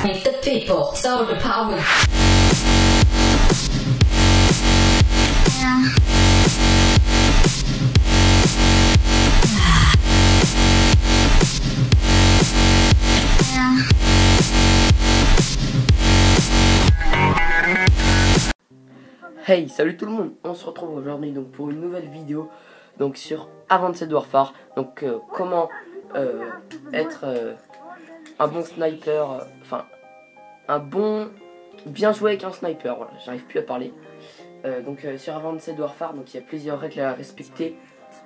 The people, so the power. Hey, salut tout le monde. On se retrouve aujourd'hui donc pour une nouvelle vidéo donc sur Avanced Warfare. Donc euh, comment euh, être euh, un bon sniper, un bon bien jouer avec un sniper. Voilà, j'arrive plus à parler. Euh, donc euh, sur Avanced Warfare, donc il y a plusieurs règles à respecter.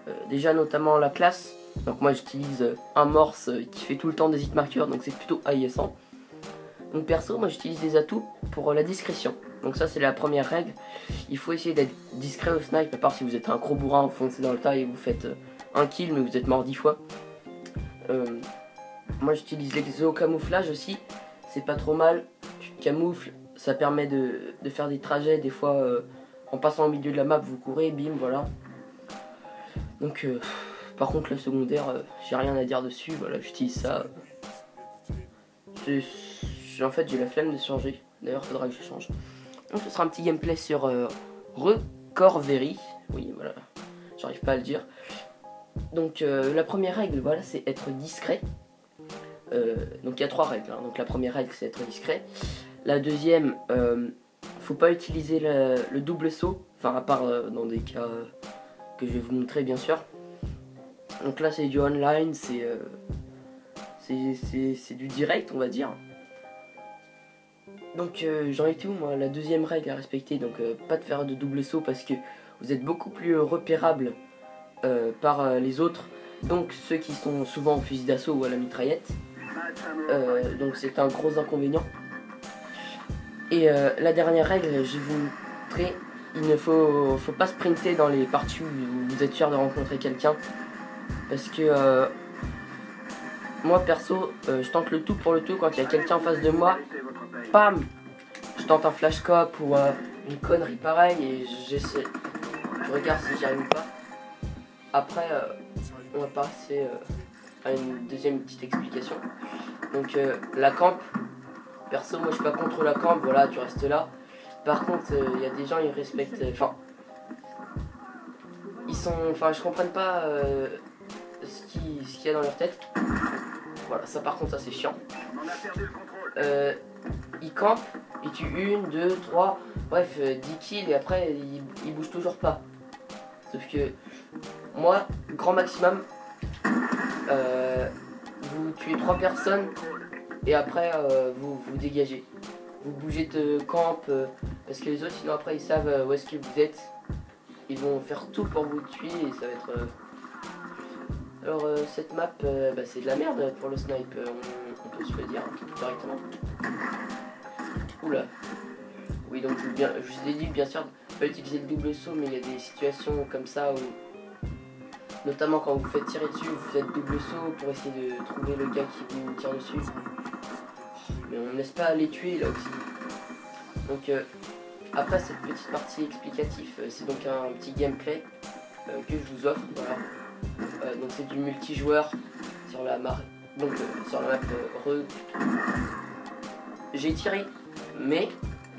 Euh, déjà notamment la classe. Donc moi j'utilise un morse qui fait tout le temps des hit markers, donc c'est plutôt AIS100. Donc perso, moi j'utilise des atouts pour la discrétion. Donc ça c'est la première règle. Il faut essayer d'être discret au snipe, à part si vous êtes un gros bourrin, vous foncez dans le tas et vous faites un kill mais vous êtes mort dix fois. Moi j'utilise l'exo camouflage aussi, c'est pas trop mal. Camoufles, ça permet de, faire des trajets, des fois euh, en passant au milieu de la map vous courez, bim, voilà. Donc euh, par contre le secondaire, euh, j'ai rien à dire dessus, voilà, j'utilise ça. En fait j'ai la flemme de changer, d'ailleurs faudra que je change. Donc ce sera un petit gameplay sur Recovery. Oui, voilà, j'arrive pas à le dire. Donc la première règle, voilà, c'est être discret. Donc il y a trois règles. hein. Donc la première règle, c'est être discret. La deuxième, euh, faut pas utiliser le, le double saut. Enfin, à part euh, dans des cas que je vais vous montrer, bien sûr. Donc là, c'est du online, c'est euh, c'est- du direct, on va dire. Donc euh, j'en étais où moi? La deuxième règle à respecter, donc pas de faire de double saut parce que vous êtes beaucoup plus repérable par les autres, donc ceux qui sont souvent au fusil d'assaut ou à la mitraillette. Donc c'est un gros inconvénient. Et euh, la dernière règle, je vais vous montrer, il ne faut, pas sprinter dans les parties où vous êtes sûr de rencontrer quelqu'un. Parce que euh, moi perso, euh, je tente le tout pour le tout quand il y a quelqu'un en face de moi. Pam Je tente un flash cop ou une connerie pareille et j'essaie. Je regarde si j'y arrive ou pas. Après, on va passer à une deuxième petite explication. Donc la camp, perso moi je suis pas contre la camp, voilà tu restes là. Par contre il y a des gens ils respectent, euh, enfin ils sont, enfin je comprenne pas euh, ce qui- ce qu'il y a dans leur tête. Voilà ça par contre ça c'est chiant. Euh, ils campent, ils tuent une, deux, trois, bref, euh, 10 kills et après ils, ils bougent toujours pas. Sauf que moi, grand maximum, euh, vous tuez trois personnes et après euh, vous vous dégagez. Vous bougez de camp euh, parce que les autres sinon après ils savent euh, où est-ce que vous êtes. Ils vont faire tout pour vous tuer et ça va être... Alors cette map bah, c'est de la merde pour le snipe, on, peut se le dire directement. Oula. Oui, donc je vous ai dit, bien sûr, pas utiliser le double saut, mais il y a des situations comme ça où, notamment quand vous faites tirer dessus, vous faites double saut pour essayer de trouver le gars qui vous tire dessus. Mais on ne laisse pas les tuer là aussi. Donc, euh, après cette petite partie explicative, euh, c'est donc un petit gameplay euh, que je vous offre. Voilà. Donc, c'est du multijoueur sur la mar donc sur la map re j'ai tiré, mais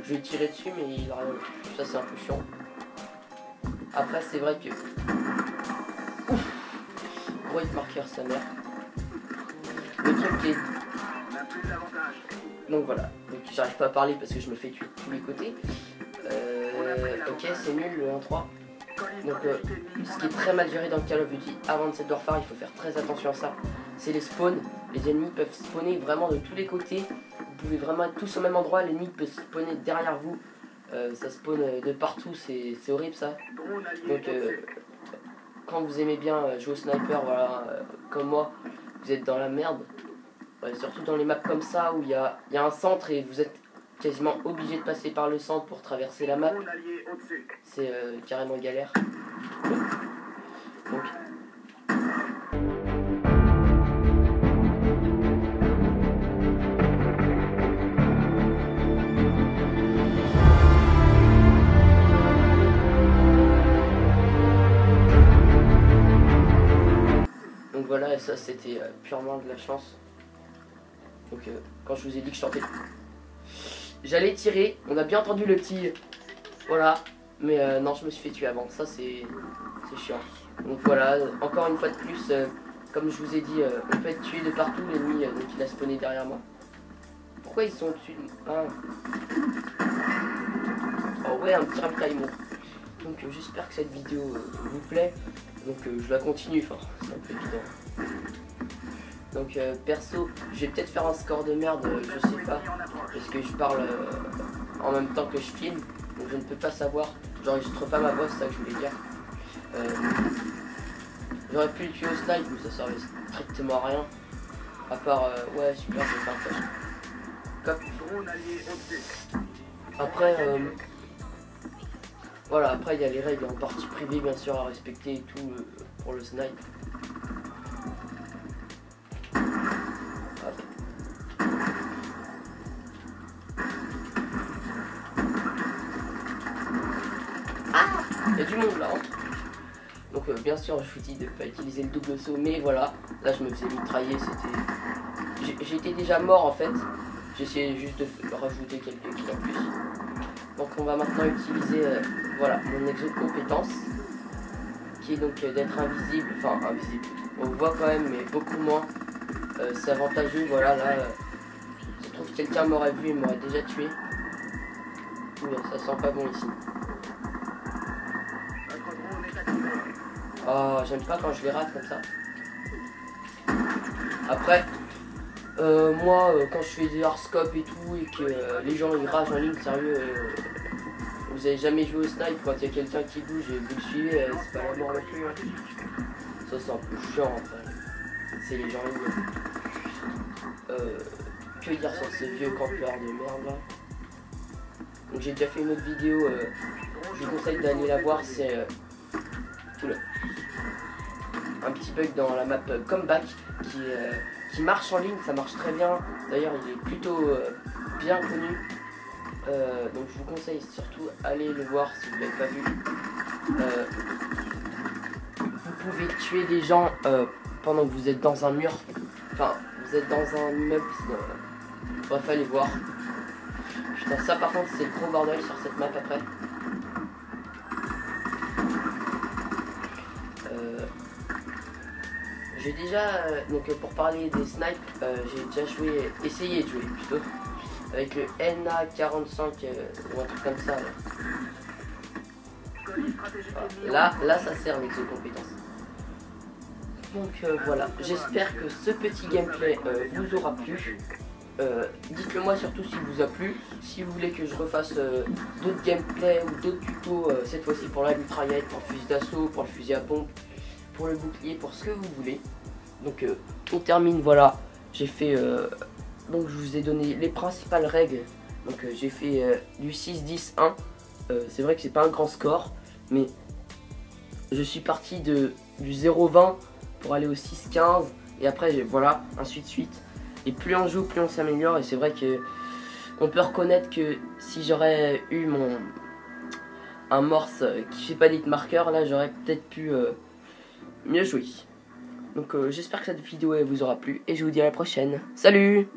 je vais tirer dessus, mais il a rien. Ça, c'est un peu chiant. Après, c'est vrai que. Hit marqueur, sa mère. Le truc est. Donc voilà. Donc j'arrive pas à parler parce que je me fais tuer de tous les côtés. Euh, ok, c'est nul le 1-3. Donc, euh, ce qui est très mal géré dans le Call of Duty avant de cette Warfare, il faut faire très attention à ça. C'est les spawns. Les ennemis peuvent spawner vraiment de tous les côtés. Vous pouvez vraiment être tous au même endroit. L'ennemi peut spawner derrière vous. Euh, ça spawn de partout. C'est horrible ça. Donc, quand vous aimez bien euh, jouer au sniper, voilà, euh, comme moi, vous êtes dans la merde. Ouais, surtout dans les maps comme ça où il y a, il y a un centre et vous êtes quasiment obligé de passer par le centre pour traverser la map. C'est euh, carrément galère. Donc. Voilà, et ça c'était euh, purement de la chance. Donc euh, quand je vous ai dit que je tentais, j'allais tirer. On a bien entendu le petit, voilà. Mais euh, non, je me suis fait tuer avant. Ça c'est, chiant. Donc voilà, encore une fois de plus, comme je vous ai dit, on peut être tué de partout. L'ennemi, donc il a spawné derrière moi. Pourquoi ils sont au-dessus de Ah. Oh ouais, un petit ravitaillement. Donc j'espère que cette vidéo vous plaît. Donc je la continue, enfin c'est un peu évident. Donc euh, perso, je vais peut-être faire un score de merde, euh, je sais pas. Parce que je parle euh, en même temps que je filme. Donc je ne peux pas savoir. J'enregistre pas ma voix, c'est ça que je voulais dire. J'aurais pu le tuer au snipe, mais ça servait strictement à rien. À part, ouais super, je vais faire. Après, voilà, après il y a les règles en partie privée bien sûr à respecter et tout pour le snipe. Il y a du monde là. hein. Donc euh, bien sûr je vous dis de pas utiliser le double saut, mais voilà, là je me faisais mitrailler, c'était. J'étais déjà mort en fait. J'essayais juste de rajouter quelques kills en plus. Donc on va maintenant utiliser euh, voilà mon exo de compétence qui est donc euh, d'être invisible, enfin invisible. On voit quand même mais beaucoup moins. C'est avantageux, voilà là. je trouve que quelqu'un m'aurait vu et m'aurait déjà tué. Ça sent pas bon ici. Oh, j'aime pas quand je les rate comme ça. Après, euh, moi, euh, quand je fais des hardscopes et tout, et que euh, les gens ils ragent en ligne, sérieux, vous avez jamais joué au snipe quand il y a quelqu'un qui bouge et vous le suivez, c'est pas la mort non plus. hein. Ça, c'est un peu chiant fait. C'est les gens Que dire sur ces vieux campeurs de merde là Donc, j'ai déjà fait une autre vidéo, je vous conseille d'aller la voir, c'est. euh, oula. Un petit bug dans la map euh, Comeback qui, euh, qui marche en ligne, ça marche très bien. D'ailleurs, il est plutôt euh, bien connu. Donc, je vous conseille surtout aller le voir si vous ne l'avez pas vu. Vous pouvez tuer des gens pendant que vous êtes dans un mur. Enfin, vous êtes dans un immeuble. bref, allez voir. Putain, ça par contre, c'est le gros bordel sur cette map après. J'ai déjà, euh, donc euh, pour parler des snipes, euh, j'ai déjà joué, essayé de jouer plutôt, avec le NA45 euh, ou un truc comme ça. Là, là, ça sert avec ses compétences. Donc voilà, j'espère que ce petit gameplay vous aura plu. Dites-le moi surtout s'il vous a plu. Si vous voulez que je refasse d'autres gameplays ou d'autres tutos, cette fois-ci pour la mitraillette, pour le fusil d'assaut, pour le fusil à pompe, pour le bouclier, pour ce que vous voulez. Donc euh, on termine, voilà. J'ai fait, euh, donc je vous ai donné les principales règles. Donc euh, j'ai fait du 6-10-1. Euh, c'est vrai que c'est pas un grand score, mais je suis parti de du 0-20 pour aller au 6-15 et après voilà ainsi de suite. Et plus on joue, plus on s'améliore et c'est vrai que on peut reconnaître que si j'aurais eu mon un morse qui fait pas d'hit marqueur, là j'aurais peut-être pu mieux jouer. Donc euh, j'espère que cette vidéo vous aura plu et je vous dis à la prochaine. Salut